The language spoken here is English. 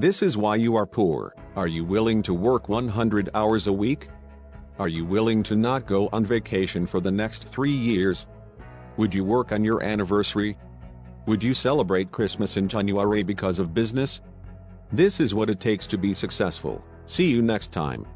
This is why you are poor. Are you willing to work 100 hours a week? Are you willing to not go on vacation for the next three years? Would you work on your anniversary? Would you celebrate Christmas in January because of business? This is what it takes to be successful. See you next time.